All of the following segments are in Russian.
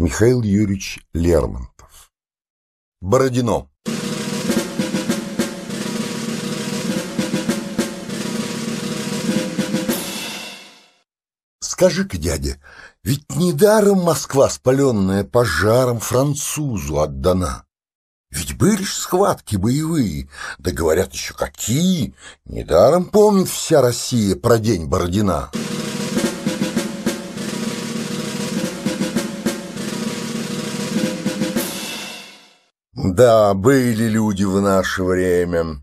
Михаил Юрьевич Лермонтов. Бородино. Скажи-ка, дядя, ведь недаром Москва, спаленная пожаром, французу отдана. Ведь были ж схватки боевые, да говорят еще какие. Недаром помнит вся Россия про день Бородина. Да, были люди в наше время,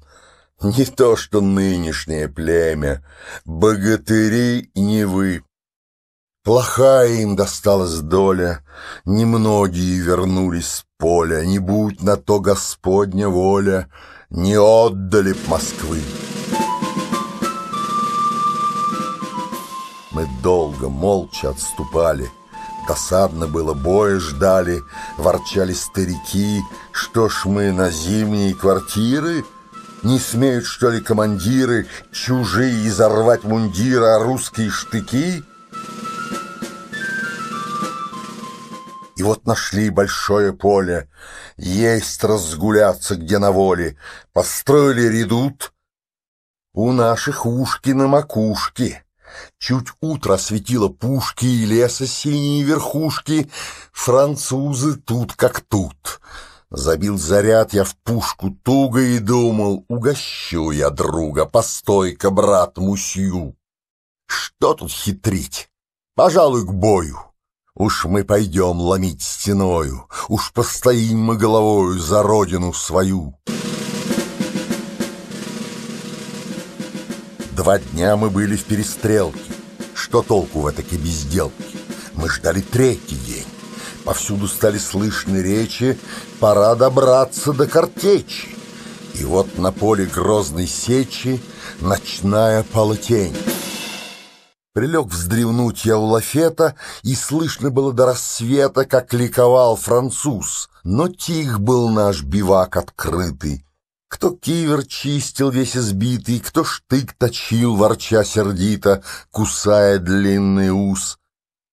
не то что нынешнее племя, богатыри не вы. Плохая им досталась доля, немногие вернулись с поля, не будь на то Господня воля, не отдали б Москвы. Мы долго, молча отступали, Досадно было, боя ждали, ворчали старики. Что ж мы на зимние квартиры? Не смеют, что ли, командиры чужие изорвать мундиры, а русские штыки? И вот нашли большое поле, есть разгуляться где на воле, построили редут у наших ушки на макушке. Чуть утро светило пушки и леса синие верхушки. Французы тут как тут. Забил заряд я в пушку туго и думал, угощу я друга, постой-ка, брат, мусью. Что тут хитрить? Пожалуй, к бою. Уж мы пойдем ломить стеною, Уж постоим мы головою за родину свою. Два дня мы были в перестрелке. Что толку в этой безделке? Мы ждали третий день. Повсюду стали слышны речи, пора добраться до картечи. И вот на поле грозной сечи ночная полотень. Прилег вздремнуть я у лафета, и слышно было до рассвета, как ликовал француз. Но тих был наш бивак открытый, кто кивер чистил весь избитый, Кто штык точил, ворча сердито, Кусая длинный ус.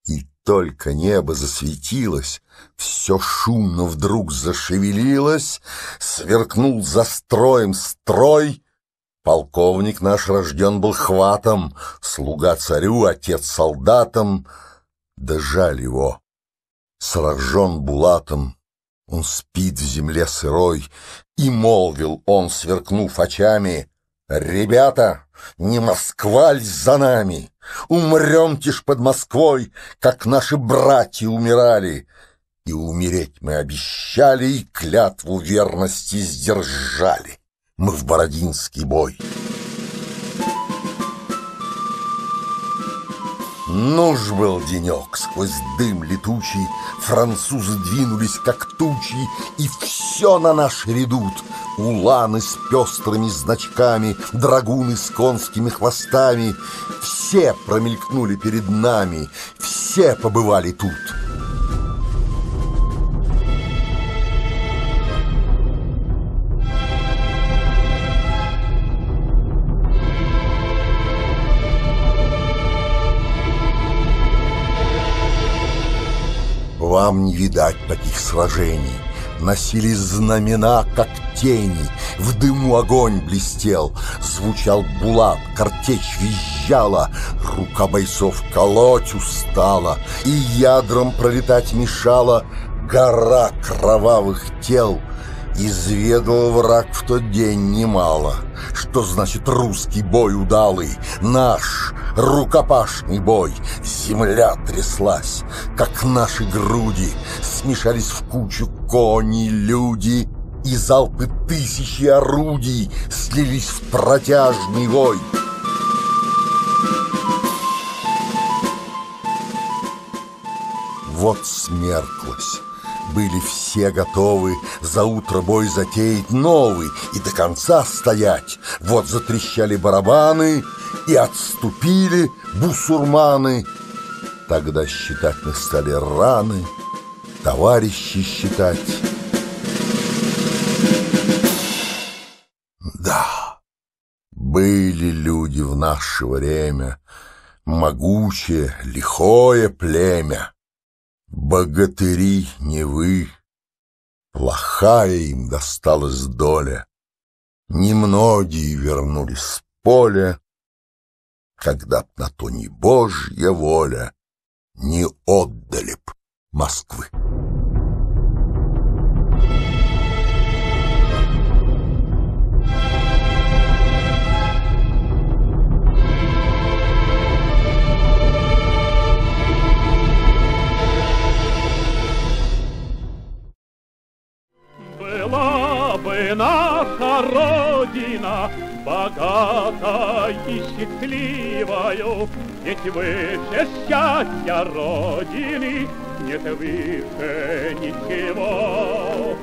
И только небо засветилось, Все шумно вдруг зашевелилось, Сверкнул за строем строй. Полковник наш рожден был хватом, Слуга царю, отец солдатам, Да жаль его, сражен булатом. Он спит в земле сырой, и молвил он, сверкнув очами, «Ребята, не Москва ль за нами? Умрем-те ж под Москвой, как наши братья умирали!» И умереть мы обещали, и клятву верности сдержали. Мы в Бородинский бой. Нуж был денек, сквозь дым летучий Французы двинулись, как тучи, И все на наш редут. Уланы с пестрыми значками, Драгуны с конскими хвостами Все промелькнули перед нами, Все побывали тут. Вам не видать таких сражений. Носились знамена, как тени, В дыму огонь блестел, Звучал булат, картечь визжала, Рука бойцов колоть устала, И ядром пролетать мешала Гора кровавых тел — Изведал враг в тот день немало, Что значит русский бой удалый, Наш рукопашный бой. Земля тряслась, как наши груди, Смешались в кучу кони, люди, И залпы тысячи орудий Слились в протяжный вой. Вот смерклась были все готовы за утро бой затеять новый и до конца стоять. Вот затрещали барабаны и отступили бусурманы. Тогда считать мы стали раны, товарищи считать. Да, были люди в наше время, могучее, лихое племя. Богатыри не вы, плохая им досталась доля. Немногие вернулись с поля, когда б на то не Божья воля, не отдали б Москвы. Была бы наша Родина богатой и счастливою, Ведь выше счастья Родины нет выше ничего.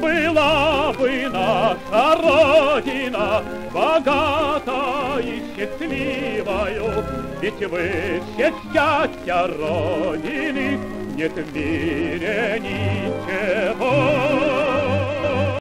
Была бы наша Родина богата и счастливою, Ведь выше счастья Родины нет в мире ничего.